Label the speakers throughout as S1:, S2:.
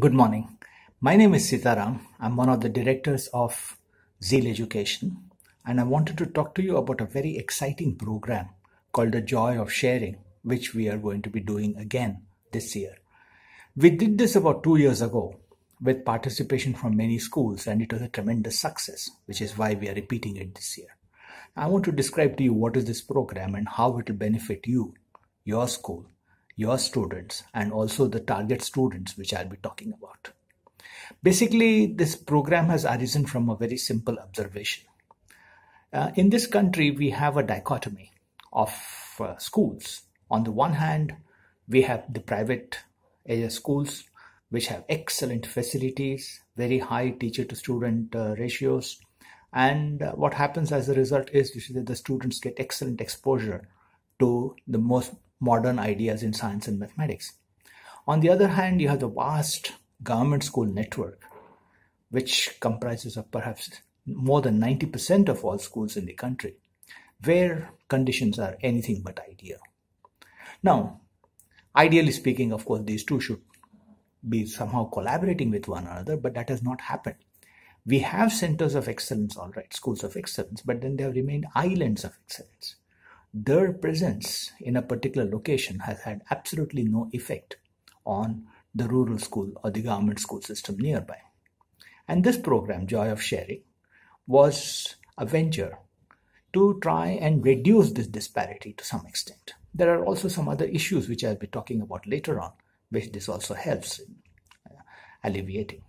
S1: Good morning. My name is Sitaram. I'm one of the directors of Zeal Education, and I wanted to talk to you about a very exciting program called The Joy of Sharing, which we are going to be doing again this year. We did this about two years ago with participation from many schools, and it was a tremendous success, which is why we are repeating it this year. I want to describe to you what is this program and how it will benefit you, your school, your students and also the target students which I'll be talking about. Basically, this program has arisen from a very simple observation. Uh, in this country, we have a dichotomy of uh, schools. On the one hand, we have the private area schools which have excellent facilities, very high teacher to student uh, ratios. And uh, what happens as a result is that the students get excellent exposure to the most modern ideas in science and mathematics. On the other hand, you have the vast government school network, which comprises of perhaps more than 90% of all schools in the country, where conditions are anything but ideal. Now, ideally speaking, of course, these two should be somehow collaborating with one another, but that has not happened. We have centers of excellence, all right, schools of excellence, but then they have remained islands of excellence their presence in a particular location has had absolutely no effect on the rural school or the government school system nearby. And this program, Joy of Sharing, was a venture to try and reduce this disparity to some extent. There are also some other issues which I'll be talking about later on, which this also helps in uh, alleviating.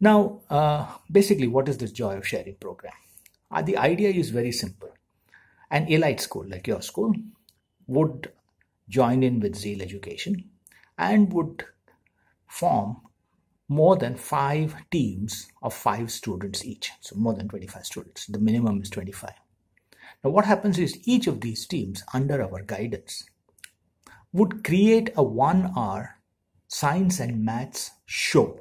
S1: Now, uh, basically, what is this Joy of Sharing program? Uh, the idea is very simple an elite school like your school would join in with Zeal Education and would form more than five teams of five students each. So more than 25 students. The minimum is 25. Now what happens is each of these teams under our guidance would create a one hour science and maths show.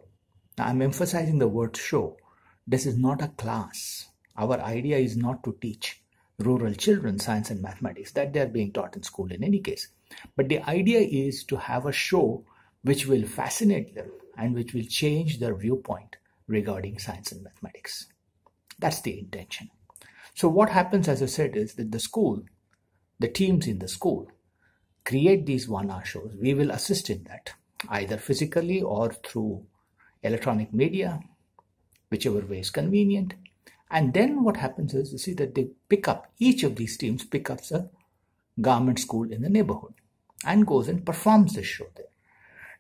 S1: Now I'm emphasizing the word show. This is not a class. Our idea is not to teach rural children science and mathematics that they are being taught in school in any case. But the idea is to have a show which will fascinate them and which will change their viewpoint regarding science and mathematics. That's the intention. So, what happens, as I said, is that the school, the teams in the school, create these one hour shows. We will assist in that, either physically or through electronic media, whichever way is convenient. And then what happens is you see that they pick up, each of these teams pick up a government school in the neighborhood and goes and performs this show there.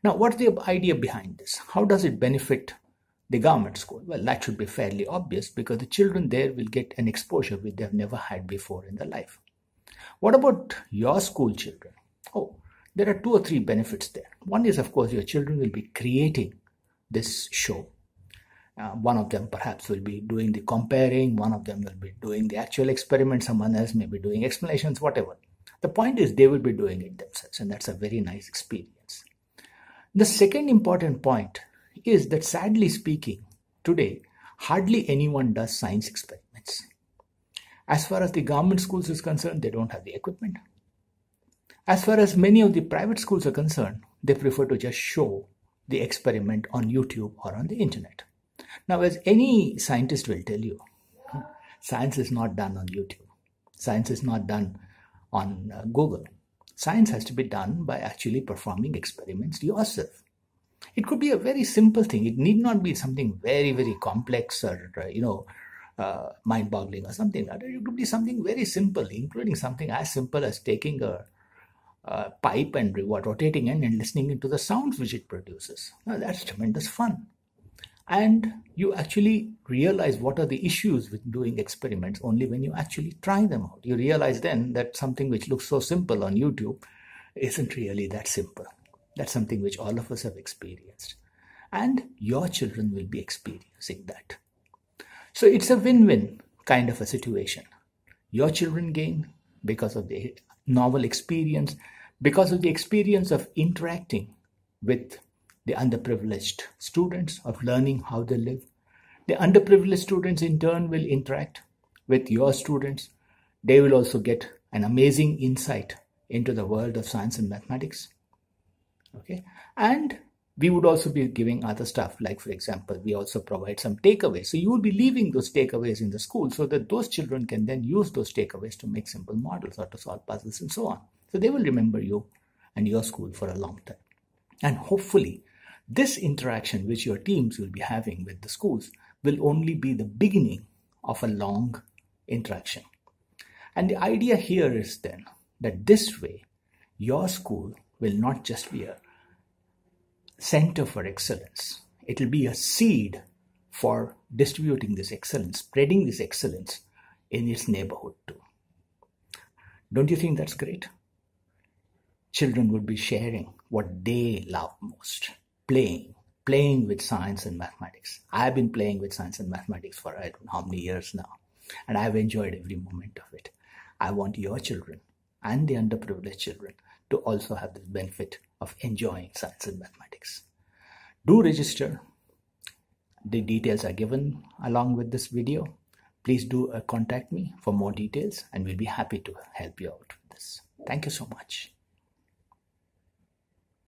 S1: Now, what's the idea behind this? How does it benefit the government school? Well, that should be fairly obvious because the children there will get an exposure which they have never had before in their life. What about your school children? Oh, there are two or three benefits there. One is, of course, your children will be creating this show uh, one of them perhaps will be doing the compering, one of them will be doing the actual experiment, someone else may be doing explanations, whatever. The point is they will be doing it themselves, and that's a very nice experience. The second important point is that sadly speaking, today, hardly anyone does science experiments. As far as the government schools is concerned, they don't have the equipment. As far as many of the private schools are concerned, they prefer to just show the experiment on YouTube or on the internet. Now, as any scientist will tell you, science is not done on YouTube. Science is not done on uh, Google. Science has to be done by actually performing experiments yourself. It could be a very simple thing. It need not be something very, very complex or, uh, you know, uh, mind boggling or something. It could be something very simple, including something as simple as taking a, a pipe and rotating it and listening into the sounds which it produces. Now, that's tremendous fun and you actually realize what are the issues with doing experiments only when you actually try them out. You realize then that something which looks so simple on youtube isn't really that simple. That's something which all of us have experienced. And your children will be experiencing that. So it's a win-win kind of a situation. Your children gain because of the novel experience because of the experience of interacting with the underprivileged students of learning how they live. The underprivileged students in turn will interact with your students. They will also get an amazing insight into the world of science and mathematics. Okay, and we would also be giving other stuff like for example we also provide some takeaways so you will be leaving those takeaways in the school so that those children can then use those takeaways to make simple models or to solve puzzles and so on so they will remember you and your school for a long time and hopefully this interaction which your teams will be having with the schools will only be the beginning of a long interaction and the idea here is then that this way your school will not just be a center for excellence. It will be a seed for distributing this excellence, spreading this excellence in its neighborhood too. Don't you think that's great? Children would be sharing what they love most playing, playing with science and mathematics. I've been playing with science and mathematics for I don't know how many years now, and I've enjoyed every moment of it. I want your children and the underprivileged children to also have the benefit of enjoying science and mathematics. Do register. The details are given along with this video. Please do uh, contact me for more details and we'll be happy to help you out with this. Thank you so much.